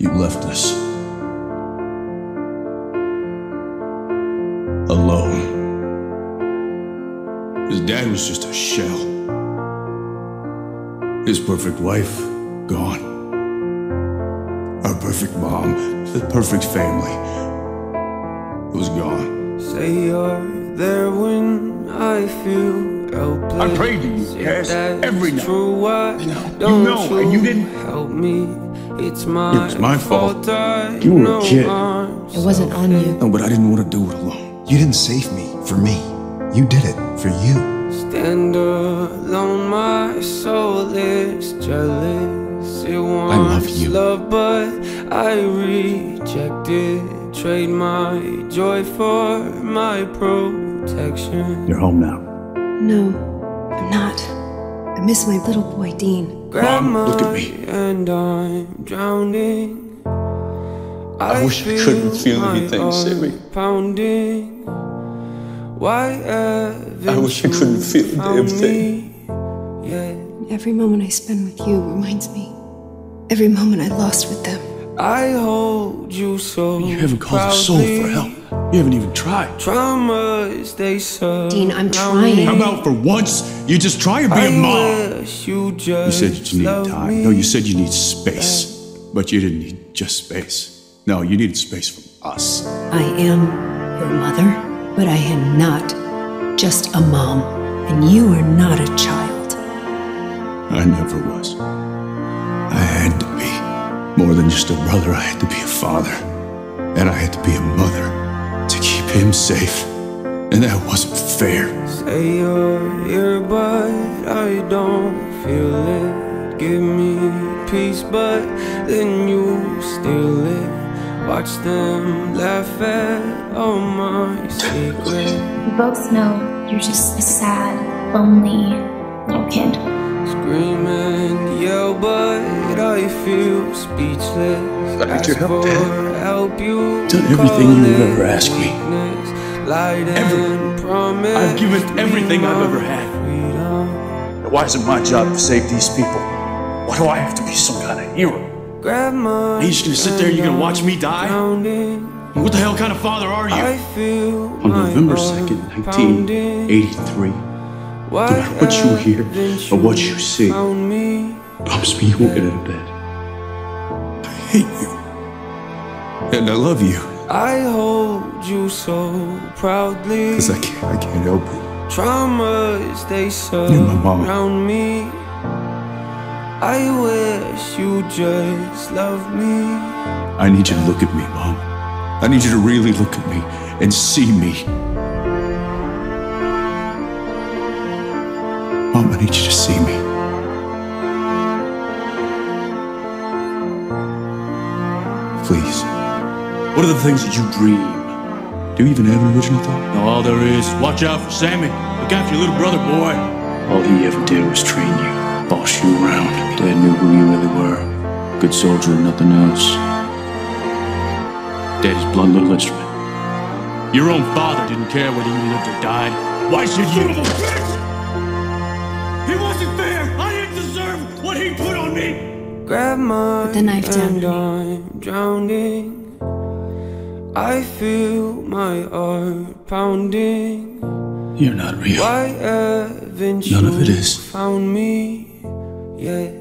You left us. Alone. His dad was just a shell. His perfect wife, gone. Our perfect mom, the perfect family, was gone. Say you're there when I feel helpless. I prayed to you, If Cass, that's every night. True, why You know, you don't know, and you didn't- help me. It's my, It was my fault. I You were a kid. It wasn't on you. No, but I didn't want to do it alone. You didn't save me for me. You did it for you. Stand alone, my soul is jealous. It wants love you. love, but I reject it. Trade my joy for my protection. You're home now. No, I'm not. I miss my little boy, Dean. Grab Mom, look at me. And I'm drowning. I wish I couldn't feel anything, heart Sammy. Pounding. Why I wish I couldn't feel a damn thing. me? Every moment I spend with you reminds me. Every moment I lost with them. I hold you so You haven't called a soul for help. You haven't even tried. Traumas they surround Dean, I'm me. trying. How about for once, you just try and be a I mom? wish you You said you love needed time. No, you said you need space. But you didn't need just space. No, you needed space from us. I am your mother, but I am not just a mom. And you are not a child. I never was. I had to be. More than just a brother, I had to be a father. And I had to be a mother to keep him safe. And that wasn't fair. Say you're here, but I don't feel it. Give me peace, but then you steal it. Watch them laugh at all my secrets. We both know you're just a sad, lonely little kid. Scream and yell, but I feel speechless. I need your Ask help, for Dad. help, you Done everything you it ever asked me. Weakness. Ever. and promised I've given everything I've ever me my had. freedom. Why is it my job to save these people? Why do I have to be some kind of hero? Grab my Are you just gonna sit there and you're gonna watch me die? Drowning. What the hell kind of father are I you? feel On November 2nd, 1983, Why no matter what you hear haven't or what you see, found me? promise me you won't get out of bed. I hate you. And I love you. I hold you so proudly. Because I can't, I can't help it. Traumas they You're my mom. surround me. I wish you just loved me. I need you to look at me, Mom. I need you to really look at me and see me. Mom, I need you to see me. Please. What are the things that you dream? Do you even have an original thought? All there is, watch out for Sammy. Look after your little brother, boy. All he ever did was train you, boss you around. Dad knew who you really were. Good soldier and nothing else. Daddy's blunt little instrument. Your own father didn't care whether you lived or died. Why should you? He wasn't fair. I didn't deserve what he put on me. Grab my Put the knife down, and I'm drowning. I feel my heart pounding. You're not real. Why haven't None you of it is. found me yet?